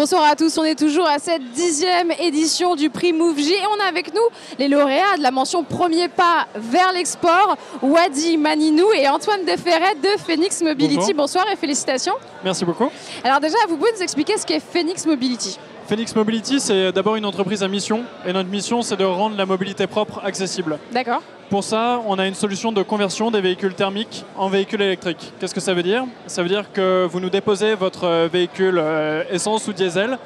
Bonsoir à tous, on est toujours à cette dixième édition du prix MoveJ et on a avec nous les lauréats de la mention Premier pas vers l'export, Wadi Maninou et Antoine Deferret de Phoenix Mobility. Bonsoir et félicitations. Merci beaucoup. Alors déjà, vous pouvez nous expliquer ce qu'est Phoenix Mobility? Phoenix Mobility, c'est d'abord une entreprise à mission et notre mission, c'est de rendre la mobilité propre accessible. D'accord. Pour ça, on a une solution de conversion des véhicules thermiques en véhicules électriques. Qu'est-ce que ça veut dire? Ça veut dire que vous nous déposez votre véhicule euh, essence ou diesel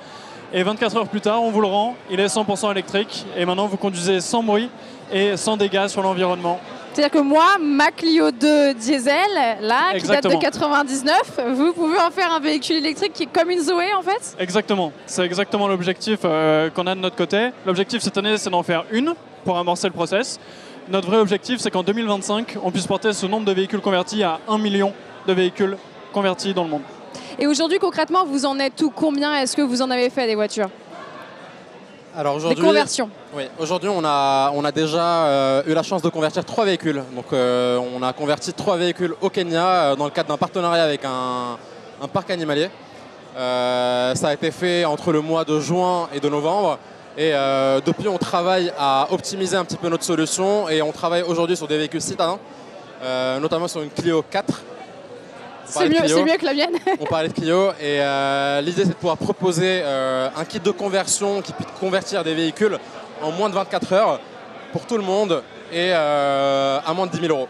et 24 heures plus tard, on vous le rend, il est 100% électrique et maintenant vous conduisez sans bruit et sans dégâts sur l'environnement. C'est-à-dire que moi, ma Clio 2 diesel, là, qui date de 99, vous pouvez en faire un véhicule électrique qui est comme une Zoé en fait? Exactement, c'est exactement l'objectif euh, qu'on a de notre côté. L'objectif cette année, c'est d'en faire une pour amorcer le process. Notre vrai objectif, c'est qu'en 2025, on puisse porter ce nombre de véhicules convertis à 1 million de véhicules convertis dans le monde. Et aujourd'hui, concrètement, vous en êtes tout Combien est-ce que vous en avez fait des voitures? Alors aujourd'hui, Des conversions Oui, aujourd'hui on a, on a déjà euh, eu la chance de convertir trois véhicules. Donc euh, on a converti trois véhicules au Kenya euh, dans le cadre d'un partenariat avec un, un parc animalier. ça a été fait entre le mois de juin et de novembre. Et depuis, on travaille à optimiser un petit peu notre solution et on travaille aujourd'hui sur des véhicules citadins, notamment sur une Clio 4. C'est mieux, mieux, que la mienne. on parlait de Clio et euh, l'idée c'est de pouvoir proposer un kit de conversion qui puisse convertir des véhicules en moins de 24 heures pour tout le monde et à moins de 10 000 euros.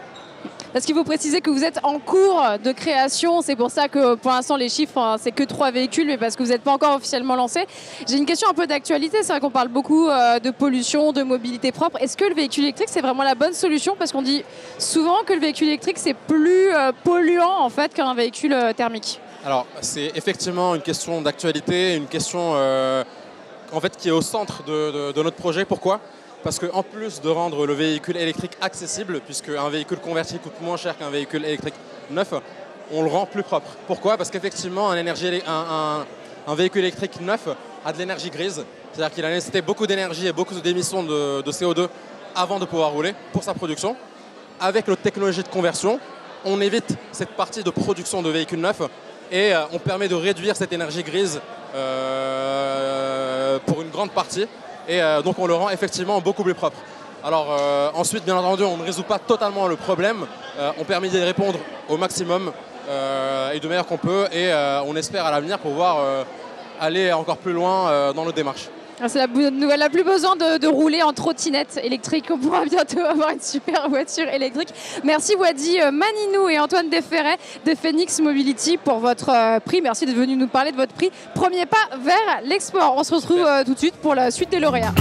Parce qu'il faut préciser que vous êtes en cours de création. C'est pour ça que pour l'instant, les chiffres, hein, c'est que trois véhicules, mais parce que vous n'êtes pas encore officiellement lancé. J'ai une question un peu d'actualité. C'est vrai qu'on parle beaucoup euh, de pollution, de mobilité propre. Est-ce que le véhicule électrique, c'est vraiment la bonne solution? Parce qu'on dit souvent que le véhicule électrique, c'est plus euh, polluant en fait qu'un véhicule euh, thermique. Alors, c'est effectivement une question d'actualité, une question en fait qui est au centre de notre projet. Pourquoi? Parce qu'en plus de rendre le véhicule électrique accessible, puisque un véhicule converti coûte moins cher qu'un véhicule électrique neuf, on le rend plus propre. Pourquoi? Parce qu'effectivement, un, véhicule électrique neuf a de l'énergie grise, c'est-à-dire qu'il a nécessité beaucoup d'énergie et beaucoup d'émissions de, CO2 avant de pouvoir rouler pour sa production. Avec notre technologie de conversion, on évite cette partie de production de véhicules neufs et euh, on permet de réduire cette énergie grise euh, pour une grande partie et euh, donc on le rend effectivement beaucoup plus propre. Alors euh, ensuite, bien entendu, on ne résout pas totalement le problème, euh, on permet d'y répondre au maximum et de meilleur qu'on peut et on espère à l'avenir pouvoir aller encore plus loin dans nos démarches. Ah, c'est la nouvelle, n'a plus besoin de, rouler en trottinette électrique. On pourra bientôt avoir une super voiture électrique. Merci Wadi Maninou et Antoine Deferret de Phoenix Mobility pour votre prix. Merci d'être venu nous parler de votre prix. Premier pas vers l'export. On se retrouve tout de suite pour la suite des lauréats.